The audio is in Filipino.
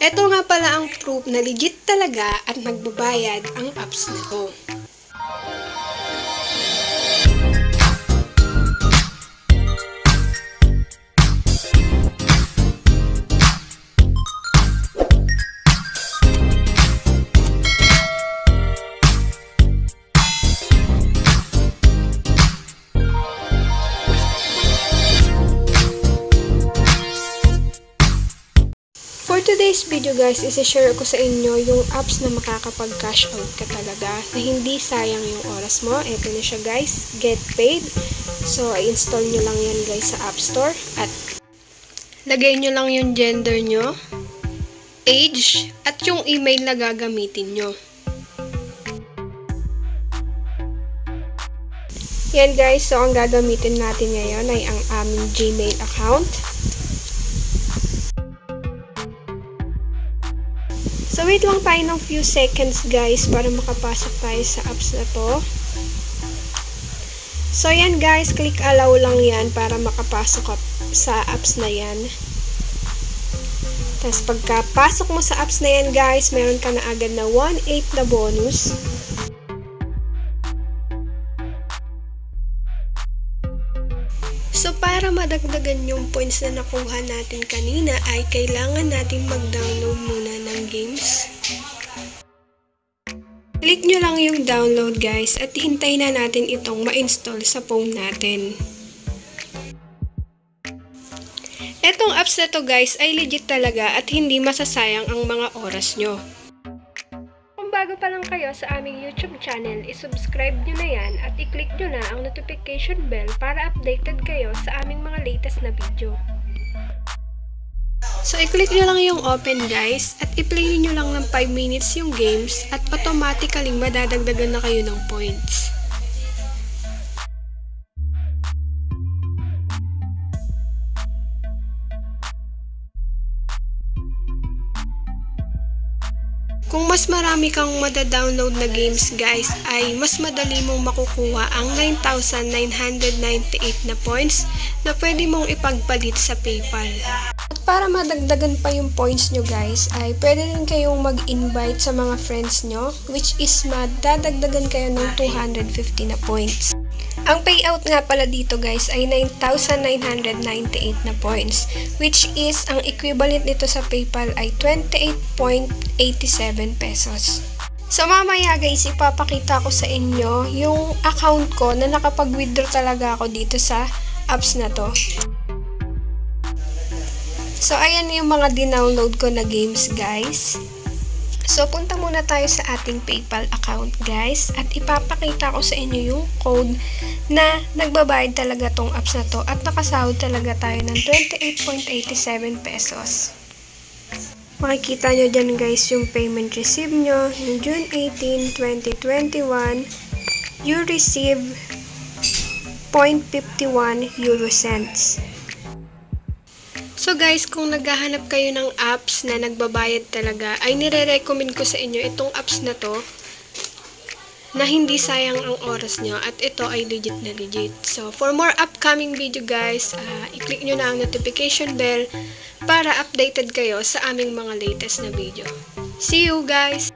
Ito nga pala ang proof na legit talaga at nagbabayad ang apps na to. Today's video guys, isi-share ko sa inyo yung apps na makakapag-cash out ka talaga na hindi sayang yung oras mo. Ito na siya guys, Get Paid. So, i-install nyo lang yan guys sa App Store at lagay nyo lang yung gender nyo, age, at yung email na gagamitin nyo. Yan guys, so ang gagamitin natin ngayon ay ang aming Gmail account. So, wait lang tayo ng few seconds guys para makapasok tayo sa apps na to. So, yan guys, click allow lang yan para makapasok ka sa apps na yan. Tapos, pagkapasok mo sa apps na yan guys, meron ka na agad na 1.8 na bonus. So, para madagdagan yung points na nakuha natin kanina ay kailangan natin mag-download muna ng games. Click nyo lang yung download guys at hintayin na natin itong ma-install sa phone natin. Etong apps na to guys ay legit talaga at hindi masasayang ang mga oras nyo. Bago pa lang kayo sa aming YouTube channel, isubscribe nyo na yan at i-click nyo na ang notification bell para updated kayo sa aming mga latest na video. So, i-click nyo lang yung open guys at i-play nyo lang ng 5 minutes yung games at automatically madadagdagan na kayo ng points. Kung mas marami kang mada-download na games guys ay mas madali mong makukuha ang 9,998 na points na pwede mong ipagpalit sa PayPal. At para madagdagan pa yung points nyo guys ay pwede rin kayong mag-invite sa mga friends nyo which is madadagdagan kayo ng 250 na points. Ang payout nga pala dito guys ay 9,998 na points which is ang equivalent nito sa PayPal ay 28.87 pesos. So mamaya guys, ipapakita ko sa inyo yung account ko na nakapag-withdraw talaga ako dito sa apps na to. So ayan yung mga dinownload ko na games guys. So, punta muna tayo sa ating PayPal account, guys. At ipapakita ko sa inyo yung code na nagbabayad talaga tong apps na to. At nakasahod talaga tayo ng 28.87 pesos. Makikita nyo dyan, guys, yung payment receive nyo. Yung June 18, 2021, you receive 0.51 euro cents. So guys, kung naghahanap kayo ng apps na nagbabayad talaga, ay nire-recommend ko sa inyo itong apps na to na hindi sayang ang oras nyo at ito ay legit na legit. So for more upcoming video guys, uh, i-click nyo na ang notification bell para updated kayo sa aming mga latest na video. See you guys!